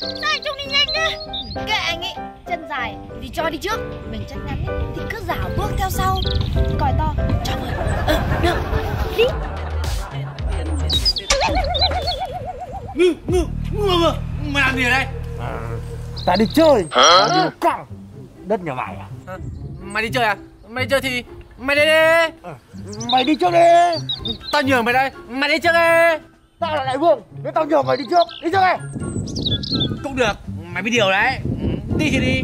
Sao anh Trung đi nhanh thế Kệ anh ấy Chân dài thì cho đi trước. Mình chân ngắn ấy, thì cứ dảo bước theo sau. Còi to Cho mời Ừ được. Đi. Ngư, ngư, ngư, ngư. Mày làm gì ở đây? Ta đi chơi. Hả? Đi một cọng Đất nhà mày à? Hả? Mày đi chơi à? Mày đi chơi thì mày đi đi. Mày đi trước đi. Tao nhường mày đây, mày đi trước đi. Tao là đại vương Nếu tao nhờ mày đi trước Đi trước đi Cũng được, mày biết điều đấy. Đi thì đi.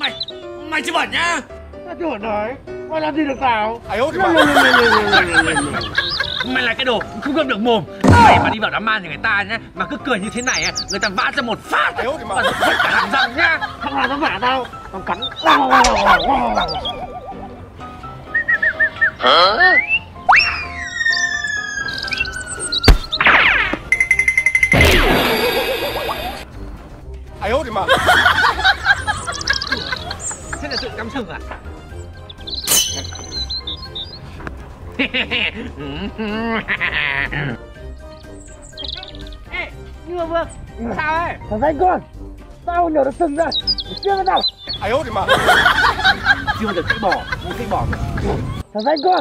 Mày, mày chưa bẩn nhá. Tao chưa nói Mày làm gì được tao? Ai ốt Mày là cái đồ không gấp được mồm. Mày mà đi vào đám ma nhà người ta nhá Mà cứ cười như thế này á, người ta vã cho một phát. Ai ốt mà? Hết cả hàm răng nhá. Không là tao vả tao. Tao cắn Thế là tự cắm sừng à? Ê, như mà Vương, sao ấy? Thằng danh con Tao nhờ nó sừng ra Chưa cái nào Ai ốt mà. Chưa được cái bò, muốn cái bò Thằng danh con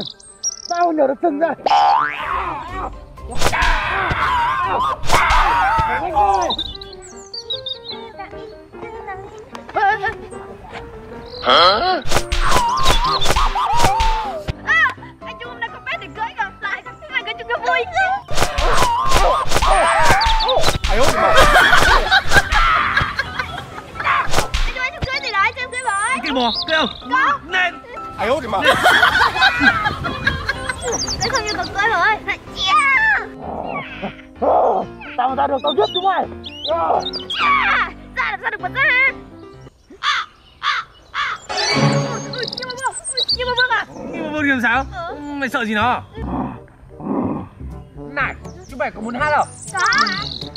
Tao nhờ nó sừng ra Thằng danh con À, anh Trung hôm nay có bé để cưới kìa. Lại thế này cưới chung cho vui. Ai ốt mà. Anh Trung anh Trung cưới gì đấy? Cho em cưới với. Cái bò, cái không? Có. Lên Ai ốt mà. Đấy không như còn cưới rồi. Tao mà ra được tao giết chúng mày. Yeah Ra sao được bật ra Vương thì làm sao? Mày sợ gì nó? Này, chúng mày có muốn hát không? Có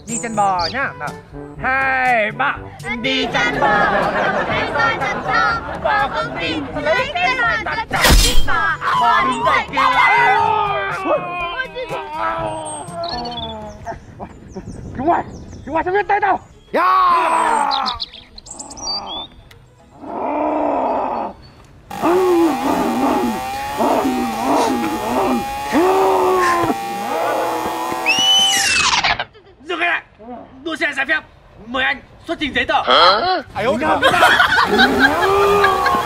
Đi chân bò nhá. Nào. Hai, ba. Đi chân bò. Hay roi chân trâu Bò. Không tin Lấy cái roi chân trâu đi bò. Bò đứng dậy kêu Chúng mày Chúng mày sẽ biết tay tao Yeah! Đua xe trái phép. Mời anh xuất trình giấy tờ. Ốt mà Áo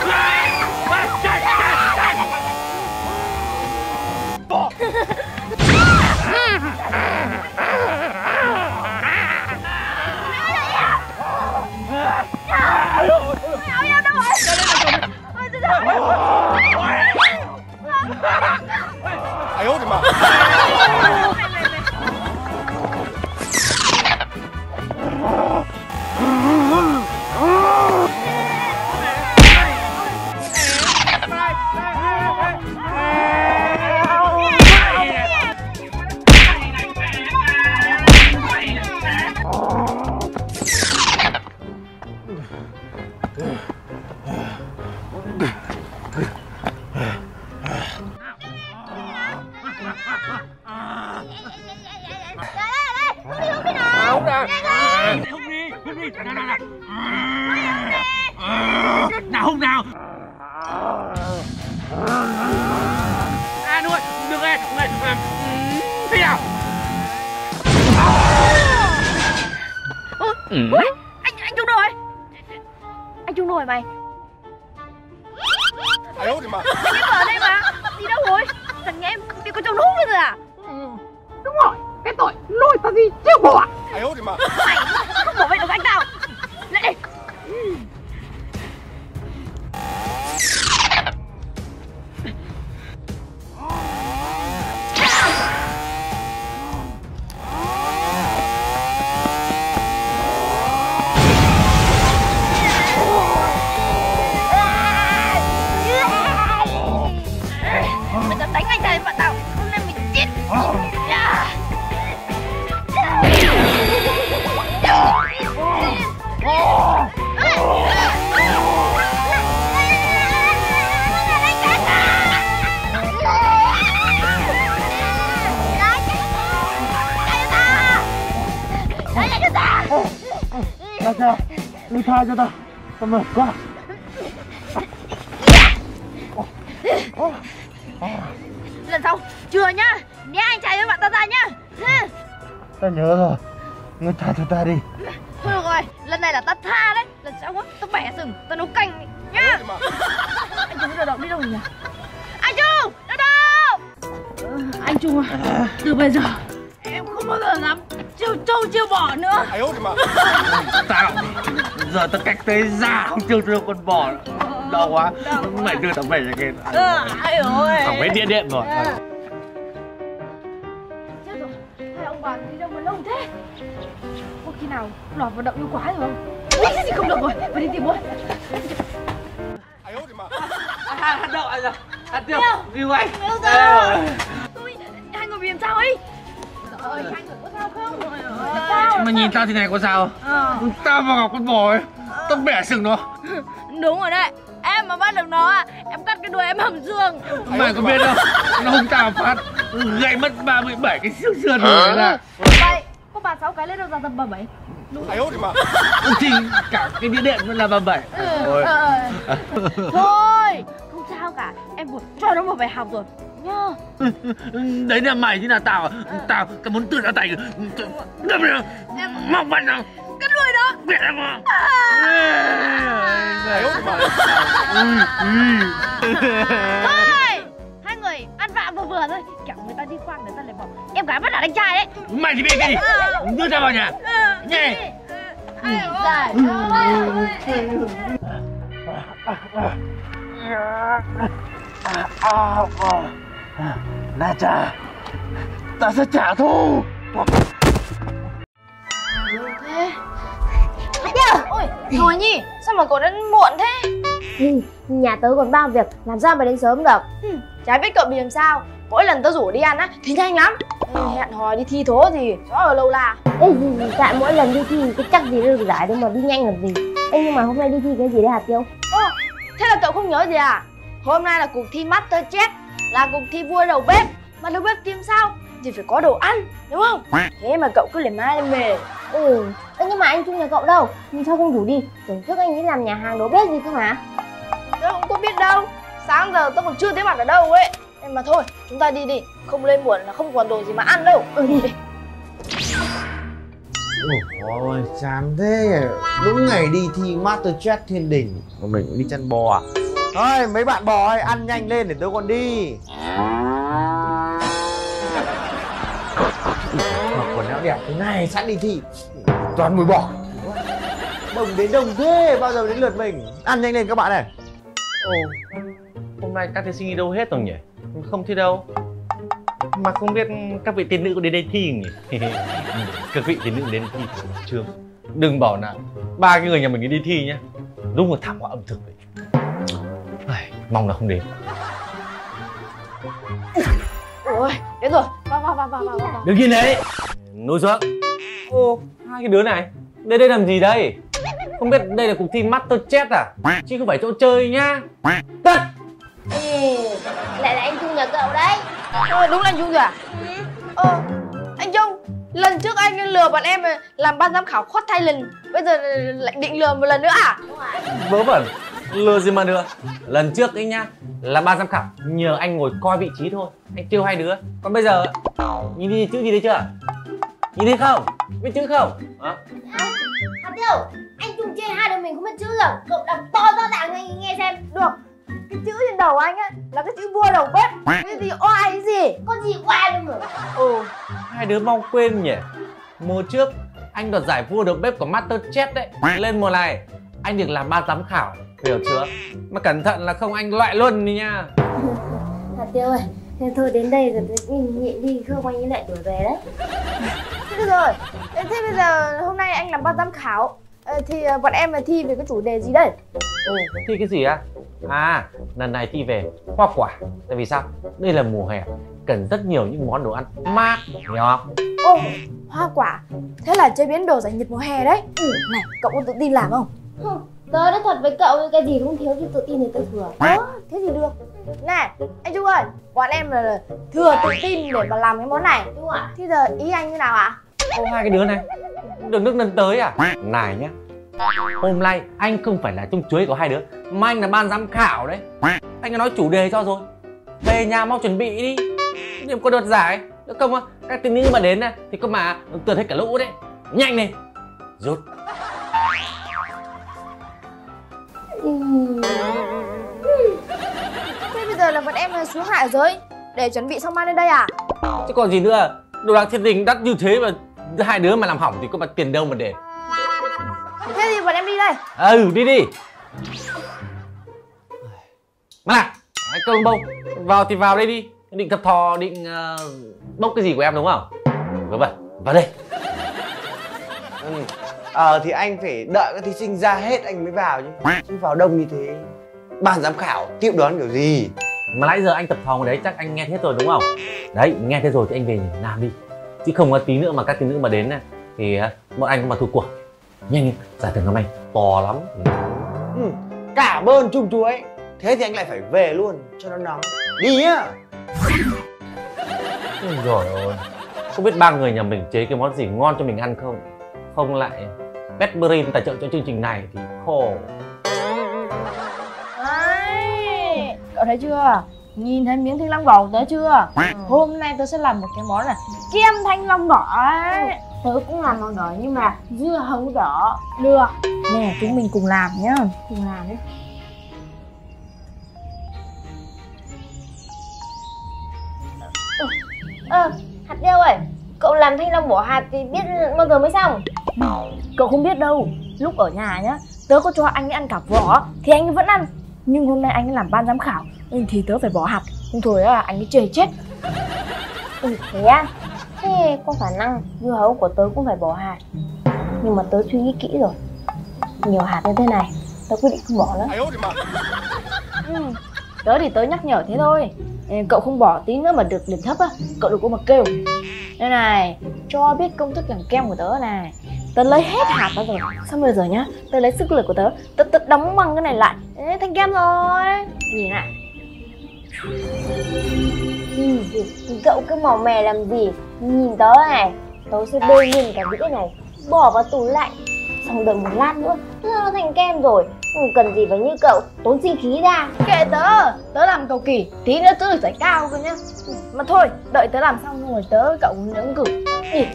Đưa tha cho tao. Tao mệt quá. Lần sau chưa nhá. Nhé anh trai với bạn tao ra nhá. Tao nhớ rồi. Ngươi tha cho ta đi. Thôi được rồi, lần này là tao tha đấy. Lần sau á, tao bẻ sừng, tao nấu canh nhá. Anh Trung đợi đợi đi đâu nhỉ? Anh Trung, đợi đâu? Anh Trung à, từ bây giờ Em không bao giờ dám chiêu trâu chiêu bò nữa. Tao Giờ tao cách tới già không chưa đưa con bò. Nữa. Đau quá. Mày đưa tao về cho kia. Ờ, ai ơi. Thằng mấy điểm rồi. Chết rồi, hai ông bà đi đâu mà lâu thế? Có khi nào lọt vào động yêu quái rồi? Không Ui, cái gì không được rồi, phải đi tìm thôi Hạt hạt đậu à Hạt tiêu Đi quay Yêu rồi Ui, hai người bị làm sao ấy ơi, hai người có sao không? Làm sao Mà nhìn tao thế này có sao? Ờ, Tao vào gặp con bò ấy Tao bẻ sừng nó. Đúng rồi đấy. Em mà bắt được nó à, em cắt cái đuôi em hầm xương. Mày có biết không Nó hung tao phát Gãy mất 37 cái xương sườn rồi là Vậy, có bà sáu cái lên đâu ra tầm bà bảy? Thì cả cái địa điểm nó là 37 Ôi Ờ, Thôi, không sao cả. Em vừa cho nó một bài học rồi Nhá Đấy là mày chứ là tao à? Tao, tao muốn tự ra tay Đâm nó Mong bắn nó Cái đuôi đó Bẻ nó Thôi Hai người ăn vạ vừa vừa thôi Kiểu người ta đi qua người ta lại bảo Em gái bắt là đánh trai đấy Mày thì biết cái gì Đưa tao vào nhà Nhé Giải Na cha Ta sẽ trả thù. Ôi, Thùa Nhi, sao mà cậu đến muộn thế? Ừ, nhà tớ còn bao việc làm sao mà đến sớm được? Chả biết cậu bị làm sao. Mỗi lần tớ rủ đi ăn á, thì nhanh lắm. Ê, Hẹn hò đi thi thố thì rõ ở lâu là Ê gì tại mỗi lần đi thi cái chắc gì được giải đâu mà đi nhanh làm gì. Ê nhưng mà hôm nay đi thi cái gì đấy hạt tiêu? Ô, thế là cậu không nhớ gì à? Hôm nay là cuộc thi Master Chef Là cuộc thi vua đầu bếp. Mà đầu bếp tìm sao? Thì phải có đồ ăn, đúng không? Thế mà cậu cứ làm mai làm mề Ừ Ê, nhưng mà anh Trung nhà cậu đâu? Nhưng sao không rủ đi? Tưởng trước anh ấy làm nhà hàng đầu bếp gì cơ mà. Tớ cũng có biết đâu. Sáng giờ tớ còn chưa thấy mặt ở đâu ấy. Nhưng mà thôi, chúng ta đi đi. Không lên muộn là không còn đồ gì mà ăn đâu. Ừ đi. Đi Ôi, chán thế. Đúng ngày đi thi Masterchef thiên đỉnh Mà mình cũng đi chăn bò à Thôi, mấy bạn bò ơi, ăn nhanh lên để tôi còn đi Mặc quần áo đẹp thế này sẵn đi thi Toàn mùi bò bồng đến đồng thế, bao giờ đến lượt mình Ăn nhanh lên các bạn này Ồ, hôm nay các thí sinh đi đâu hết rồi nhỉ? Không thi đâu. Mà không biết các vị tiên nữ có đến đây thi nhỉ? các vị tiên nữ đến thi trường. Đừng bảo là ba cái người nhà mình đi thi nhá. Đúng là thảm họa ẩm thực vậy. Mong là không đến. Ôi, đến rồi Vào vào vào vào vào vào Đứng nhìn đấy. Ngồi xuống. Ô, hai cái đứa này, đến đây làm gì đây? Không biết đây là cuộc thi Masterchef à? Chứ không phải chỗ chơi nhá. Tất. Ê, lại là anh Trung nhà cậu đấy Ờ, đúng là anh Trung rồi à? Ờ, anh Trung Lần trước anh lừa bọn em làm ban giám khảo khoát thay lần Bây giờ lại định lừa một lần nữa à? Vớ vẩn. Lừa gì mà được. Lần trước ấy nhá, là ban giám khảo nhờ anh ngồi coi vị trí thôi. Anh tiêu hai đứa. Còn bây giờ nhìn đi chữ gì đấy chưa? Nhìn thấy không? Biết chữ không? Hả? Hạt tiêu Anh Trung trên hai đứa mình không biết chữ rồi Cậu đọc to rõ ràng anh nghe xem Được Cái chữ trên đầu anh á là cái chữ vua đầu bếp Cái gì oai cái gì Con gì qua luôn rồi Ừ, hai đứa mau quên nhỉ. Mùa trước anh đoạt giải vua đầu bếp của Masterchef đấy. Lên mùa này anh được làm ban giám khảo. Hiểu chưa? Mà cẩn thận là không anh loại luôn đi nha. Hạt tiêu ơi Thế thôi đến đây rồi nhìn nhịn đi không anh ấy lại đuổi về đấy Thế được rồi Thế bây giờ hôm nay anh làm ban giám khảo Ờ, Thì ờ, bọn em là thi về cái chủ đề gì đây? Ừ, thi cái gì á? À, lần này thi về hoa quả. Tại vì sao? Đây là mùa hè, cần rất nhiều những món đồ ăn mát, hiểu không? Ồ, hoa quả Thế là chế biến đồ giải nhiệt mùa hè đấy ừ. Này, cậu có tự tin làm không? Không, Tớ nói thật với cậu cái gì cũng thiếu chứ tự tin thì tớ thừa. Ờ, thế thì được. Này, anh Trung ơi Bọn em là, thừa tự tin để mà làm cái món này. Đúng ạ Thế giờ ý anh như nào ạ? Ô, hai cái đứa này, đường nước lần tới à? Này nhá. Hôm nay anh không phải là trông chuối của hai đứa mà anh là ban giám khảo đấy. Anh đã nói chủ đề cho rồi. Về nhà mau chuẩn bị đi. Điểm có đợt giải. Nếu không á? Các tình nữ mà đến này thì có mà tuyệt hết cả lũ đấy. Nhanh lên rút Thế bây giờ là bọn em xuống hạ giới Để chuẩn bị xong mang lên đây à? Chứ còn gì nữa đồ đạc thiên đình đắt như thế mà hai đứa mà làm hỏng thì có mà tiền đâu mà để. Thế thì bọn em đi đây. Ừ đi đi. Mà này anh cơm bông. Vào thì vào đây đi. Định thập thò định uh, bốc cái gì của em đúng không? Vâng vậy vào đây. Ừ. ờ thì anh phải đợi các thí sinh ra hết anh mới vào chứ. Chứ vào đông như thế ban giám khảo tiếp đón kiểu gì? Mà nãy giờ anh tập ở đấy chắc anh nghe hết rồi đúng không? Đấy nghe thế rồi thì anh về làm đi. Chứ không có tí nữa mà các tí nữ mà đến này thì uh, bọn anh cũng mà thua cuộc. Nhanh giải thưởng năm anh to lắm. Ừ. cảm ơn chung chuối thế thì anh lại phải về luôn cho nó nóng. Đi nhá. Rồi ôi không biết ba người nhà mình chế cái món gì ngon cho mình ăn không không lại Petbrin tài trợ cho chương trình này thì khổ. Đấy Cậu thấy chưa? Nhìn thấy miếng thanh long đỏ của tớ chưa? Hôm nay tớ sẽ làm một cái món là Kem thanh long đỏ ấy. Tớ cũng làm màu đỏ nhưng mà dưa hấu đỏ. Được. Nè chúng mình cùng làm nhá. Cùng làm đấy Ơ, hạt đeo ơi. Cậu làm thanh long bỏ hạt thì biết bao giờ mới xong Cậu không biết đâu Lúc ở nhà nhá Tớ có cho anh ấy ăn cả vỏ Thì anh ấy vẫn ăn. Nhưng hôm nay anh ấy làm ban giám khảo Nên thì tớ phải bỏ hạt. Nhưng thôi á anh ấy chê chết. Ừ, thế á? Thế có khả năng dưa hấu của tớ cũng phải bỏ hạt. Nhưng mà tớ suy nghĩ kỹ rồi. Nhiều hạt như thế này Tớ quyết định không bỏ nữa. Ừ. Tớ thì tớ nhắc nhở thế thôi. Ê, Cậu không bỏ tí nữa mà được điểm thấp á. Cậu đừng có mà kêu. Đây này Cho biết công thức làm kem của tớ này Tớ lấy hết hạt ra rồi. Xong bây giờ nhá Tớ lấy sức lực của tớ. Tớ, tớ đóng bằng cái này lại. Ê, thành kem rồi. Nhìn này Cậu cứ màu mè làm gì? Nhìn tớ này. Tớ sẽ bê nhìn cả đĩa này. Bỏ vào tủ lạnh. Xong đợi một lát nữa. Nó thành kem rồi. Không cần gì phải như cậu. Tốn chi khí ra. Kệ tớ. Tớ làm cầu kỳ. Tí nữa tớ được giải cao cơ nhá. Mà thôi Đợi tớ làm xong rồi tớ cậu nướng cử Nhìn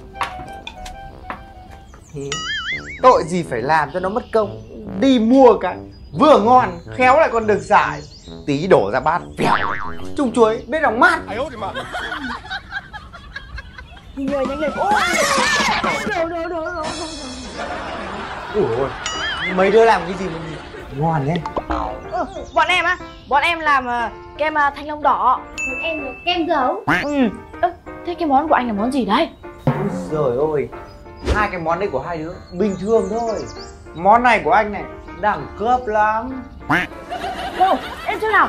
thế. Tội gì phải làm cho nó mất công đi mua cái vừa ngon khéo lại còn được giải. Tí đổ ra bát phèo chung chuối biết lòng mát. Người nhanh lên Ôi! Đồ đồ đồ đồ ủa mấy đứa làm cái gì mà ngon thế ừ, Bọn em á Bọn em làm uh, kem uh, thanh long đỏ. Em là kem dấu Ừ Thế cái món của anh là món gì đấy? Ôi hai cái món đấy của hai đứa bình thường thôi. Món này của anh này đẳng cấp lắm. Đâu Em chưa nào.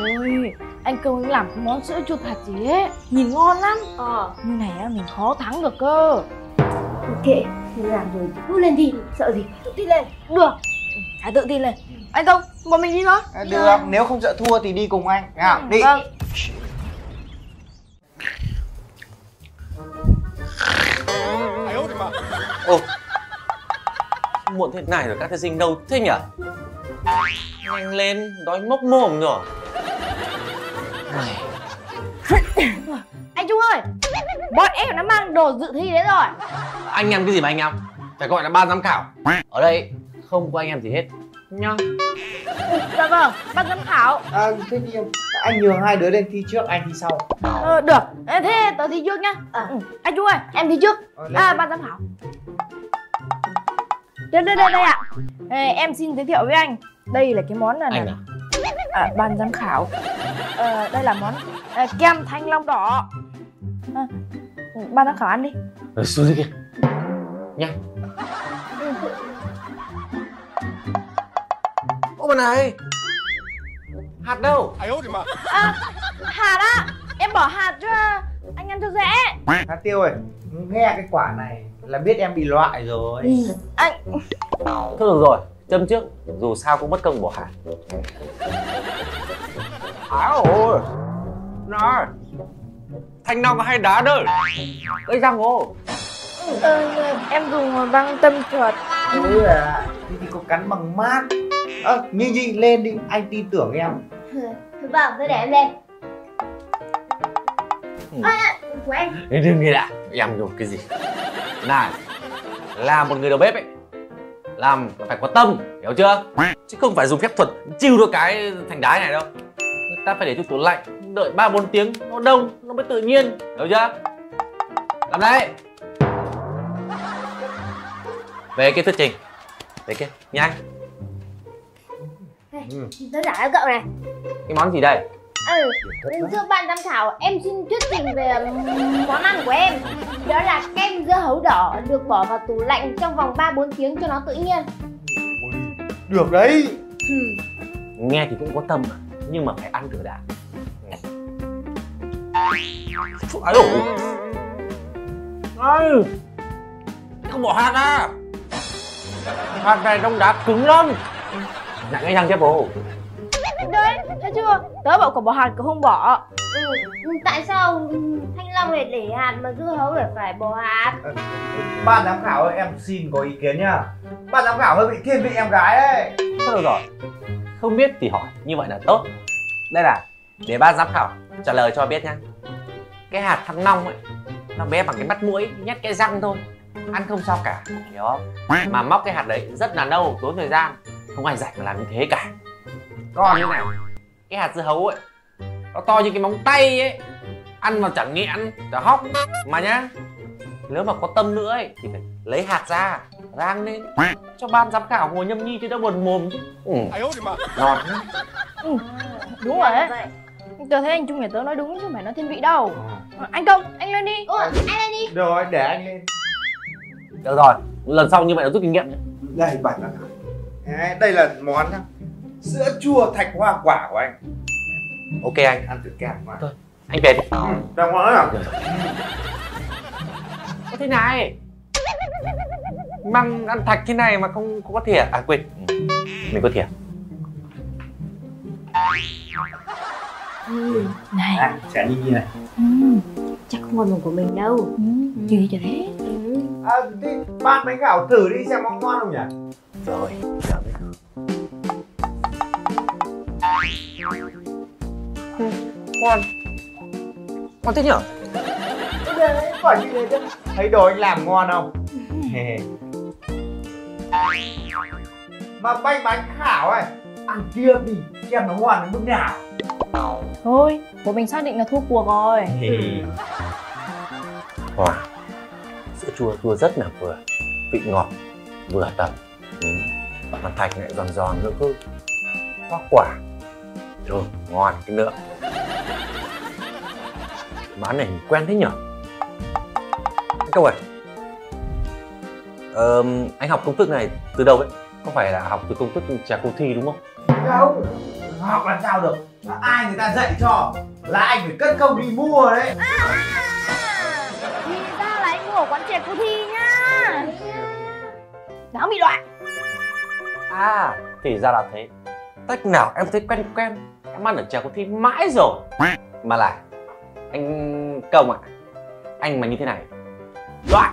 Ôi Anh công anh làm cái món sữa chua hạt gì ấy Nhìn ngon lắm. Ờ. Như này á mình khó thắng được cơ. Ok Mình làm rồi. Cứ lên thi Sợ gì? Tự tin lên. Được. Hãy tự tin lên. Anh công Bọn mình đi thôi. À, được nếu không sợ thua thì đi cùng anh. Nào đi. Vâng ô. Muộn thế này rồi các thí sinh đâu thế nhỉ? Nhanh lên đói mốc mồm rồi Anh Trung ơi Bọn em đã mang đồ dự thi đến rồi. Anh em cái gì mà anh em? Phải gọi là ban giám khảo. Ở đây không có anh em gì hết. Nhá Dạ vâng Ban giám khảo. À, thế thì anh nhường hai đứa lên thi trước anh thi sau. Ờ, Được. Thế tớ thi trước nhá. Ờ. ừ. Anh Trung ơi. Em thi trước. Ờ, À đi. ban giám khảo. Đây đây đây đây ạ. Ê, Em xin giới thiệu với anh. Đây là cái món này anh này à? À, ban giám khảo. Ờ, đây là món à, kem thanh long đỏ. À, ban giám khảo ăn đi. Xuống dưới kia. Nhanh bà này. Hạt đâu? À, hạt á em bỏ hạt cho anh ăn cho dễ. Hạt tiêu ơi nghe cái quả này là biết em bị loại rồi. Anh. Thôi được rồi châm trước dù sao cũng mất công bỏ hạt. Áo ôi. Này thanh long hay đá đời ấy giang hồ. Ờ, em dùng băng tâm thuật. Thế à Thế thì có cắn bằng mát Ơ Nhi Nhi lên đi. Anh tin tưởng em. Vâng, tôi để em lên. À, à, của em. Ê, đừng nghe đã. Em dùng cái gì? Này làm một người đầu bếp ấy. Làm là phải có tâm hiểu chưa? Chứ không phải dùng phép thuật chiêu được cái thành đá này đâu. Người ta phải để trong tủ lạnh đợi ba bốn tiếng nó đông nó mới tự nhiên hiểu chưa? Làm đây. Về cái thuyết trình. Về kia nhanh Tôi trả cho cậu này. Cái món gì đây? Ừ, thưa ban giám khảo, em xin thuyết trình về món ăn của em. Đó là kem dưa hấu đỏ được bỏ vào tủ lạnh trong vòng 3-4 tiếng cho nó tự nhiên. Được đấy. Nghe thì cũng có tâm mà nhưng mà phải ăn thử đã Ái dồi Ây, Không bỏ hạt à. Hạt này trong đá cứng lắm Nặng ngay răng chép bồ Đấy, thấy chưa? Tớ bảo cậu bỏ hạt cậu không bỏ. Ừ, Tại sao thanh long lại để hạt mà dưa hấu lại phải bỏ hạt? Ban giám khảo ơi em xin có ý kiến nhá. Ban giám khảo hơi bị thiên vị em gái ấy. Thôi được rồi. Không biết thì hỏi như vậy là tốt. Đây là để ban giám khảo trả lời cho biết nhá. Cái hạt thăng long ấy Nó bé bằng cái mắt mũi nhét cái răng thôi. Ăn không sao cả Hiểu không? Mà móc cái hạt đấy rất là lâu tốn thời gian Không ai rảnh mà làm như thế cả. Còn như này Cái hạt dưa hấu ấy Nó to như cái móng tay ấy. Ăn mà chẳng nghẹn chả hóc. Mà nhá Nếu mà có tâm nữa ấy Thì phải lấy hạt ra Rang lên Cho ban giám khảo ngồi nhâm nhi chứ đã buồn mồm chứ. Ừ. Ngon lắm. Đúng rồi đấy Vậy. Tớ thấy anh Trung nhà tớ nói đúng chứ không phải nói thiên vị đâu. Ờ, Anh Công, anh lên đi. Ủa, anh lên đi. Rồi để anh lên. Được rồi, lần sau như vậy là rút kinh nghiệm nhé. Đây giám khảo Đấy, Đây là món nhá Sữa chua thạch hoa quả của anh Ok anh, Ăn thử kèm mà Thôi. anh về đi. Ừ, Đang ngon lắm Có thế này. Mang ăn thạch thế này mà không, không có thìa. À quên, mình có thìa. Này, À, chả Nhi này ừ, Chắc không ngon bằng của mình đâu ừ, gì chả thế ừ. À, thì ban bánh khảo thử đi xem có ngon không nhỉ? Rồi, giờ mới thử. Ngon. Ngon thế nhở? Đấy, Phải như thế chứ Thấy đồ anh làm ngon không? Mà bánh bánh khảo ấy Ăn kia đi xem nó ngon đến mức nào Thôi, bố mình xác định là thua cuộc rồi Wow. Sữa chua chua rất là vừa. Vị ngọt, vừa tầm. Ừ. Mà thạch lại giòn giòn nữa cơ. Hoa quả. Trời, ngon cái nữa. Món này quen thế nhở? Anh Công ơi. Ờ, anh học công thức này từ đâu ấy? Không phải là học từ công thức trà cô thi đúng không? Không Học làm sao được Ai người ta dạy cho Là anh phải cất công đi mua đấy Thì ra là anh mua ở quán chè cô thi nhá Đáng bị loại À, thì ra là thế. Cách nào em thấy quen quen, em ăn ở trà cô thi mãi rồi. Mà lại, anh Công ạ, anh mà như thế này, loại,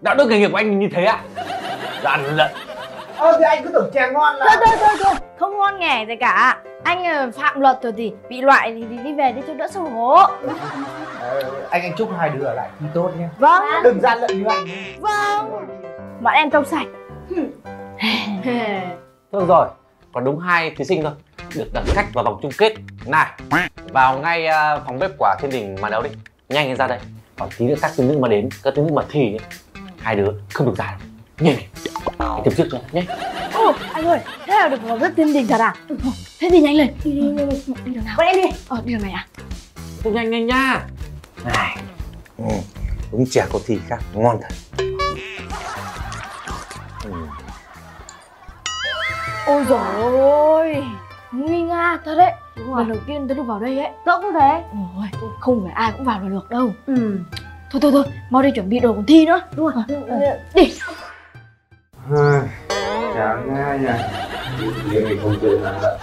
đạo đức nghề nghiệp của anh như thế ạ? Dạ, ăn lận. Ờ thì anh cứ tưởng chè ngon Thôi là thôi thôi thôi, không ngon nghẻ gì cả. Anh ờ, phạm luật rồi thì bị loại thì, thì đi về đi cho đỡ xấu hổ. Ờ, Anh anh chúc hai đứa ở lại thi tốt nhé. Vâng, Đừng gian lận như anh. Vâng. Bọn em trong sạch Thôi rồi, còn đúng hai thí sinh thôi, được đón khách vào vòng chung kết. Này, vào ngay à, phòng bếp quả thiên đình mà đấu đi, nhanh lên ra đây. Còn tí nữa các thứ nước mà đến, các thứ nước mà thi ấy, hai đứa không được ra đâu. Nhanh, anh chấm dứt cho nhé. Ồ, anh ơi, thế là được vào rất thiên đình thật à? Ừ, thôi, Thế thì nhanh lên, đi đi đi, đi, đi đường nào? Bọn em đi. Ờ, đi đường này à? Tôi nhanh nhanh nha. Này, ừ, đúng chè có thi khác, ngon thật. Ôi dồi ôi Nguy nga thật đấy. Đúng Lần đầu tiên tớ được vào đây ấy. Cậu cũng thế. Ôi, không phải ai cũng vào là được đâu. Ừ. Thôi thôi thôi, mau đi chuẩn bị đồ còn thi nữa. Đúng rồi. Đi. Chán nghe nhỉ. Nhưng mình không chơi gian lận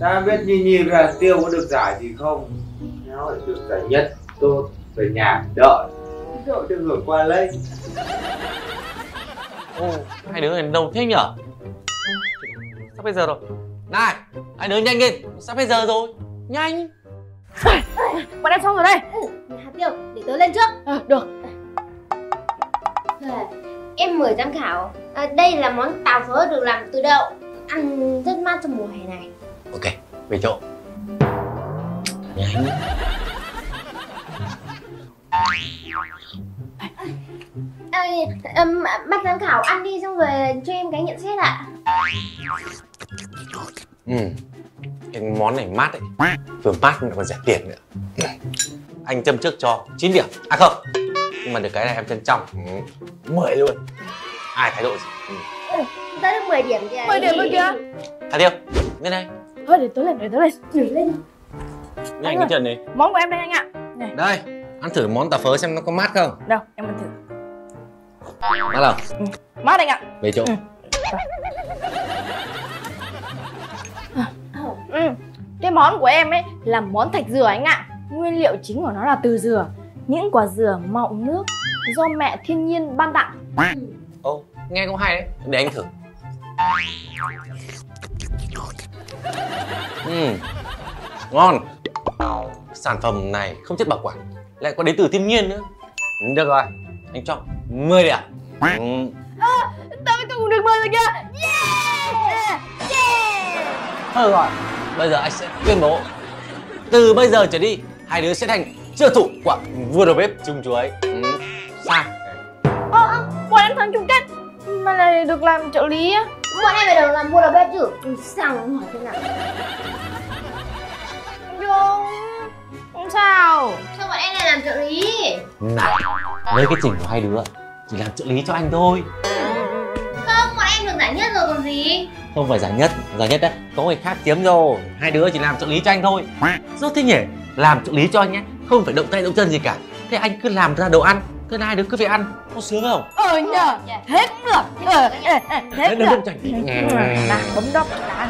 Ta biết Nhi Nhi ra tiêu có được giải gì không? Nó lại được giải nhất Tôi về nhà đợi. Đợi cho người qua lấy. Ô, hai đứa này đâu thế nhở? Sắp bây giờ rồi. Này, hai đứa nhanh lên, sắp bây giờ rồi. Nhanh. Bọn em xong rồi đây Hạt tiêu, để tớ lên trước à, Được À, Em mời giám khảo à, Đây là món tàu phớ được làm từ đậu Ăn rất mát trong mùa hè này Ok, về chỗ. Nhanh. à, um, Bác giám khảo ăn đi xong rồi cho em cái nhận xét ạ Ừ. Cái món này mát đấy. Vừa mát lại còn rẻ tiền nữa. Anh châm trước cho 9 điểm. À không. Nhưng mà được cái này em trân trọng. Ừ. 10 luôn. Ai thái độ gì? Ừ. Tớ được 10 điểm kìa 10 điểm luôn kìa Thái Tiêu, lên đây. Thôi để tớ lên để tớ lên Chuyển lên Nhanh cái chân đi. Món của em đây anh ạ Đây, ăn thử món tàu phớ xem nó có mát không. Đâu em ăn thử Mát không? Mát anh ạ Về chỗ. Ừ. Ừ. Cái món của em ấy là món thạch dừa anh ạ Nguyên liệu chính của nó là từ dừa Những quả dừa mọng nước Do mẹ thiên nhiên ban tặng Ô, nghe cũng hay đấy. Để anh thử. Ừm, ngon. Sản phẩm này không chất bảo quản, lại có đến từ thiên nhiên nữa. Được rồi, anh cho 10 điểm. Ừm, Tao mới cùng được mời rồi kìa Yeah Yeah Thôi rồi, bây giờ anh sẽ tuyên bố. Từ bây giờ trở đi, hai đứa sẽ thành trợ thủ của vua đầu bếp chung chuối ừ. Sai Ơ, bọn em thắng chung kết Mà lại được làm trợ lý á. Bọn em phải đầu làm vua đầu bếp chứ. Ừ, Sao mà hỏi thế nào? Không Sao. Sao bọn em lại làm trợ lý? Này, lấy cái trình của hai đứa Chỉ làm trợ lý cho anh thôi. Không, bọn em được giải nhất rồi còn gì Không phải giải nhất, giải nhất đấy Có người khác chiếm rồi Hai đứa chỉ làm trợ lý cho anh thôi Rất thích nhỉ Làm trợ lý cho anh nhé Không phải động tay động chân gì cả Thế anh cứ làm ra đồ ăn Thế hai đứa cứ về ăn Có sướng không? Ờ nhờ Thế cũng được Ờ, ờ, ờ, thế cũng được bấm đốc đã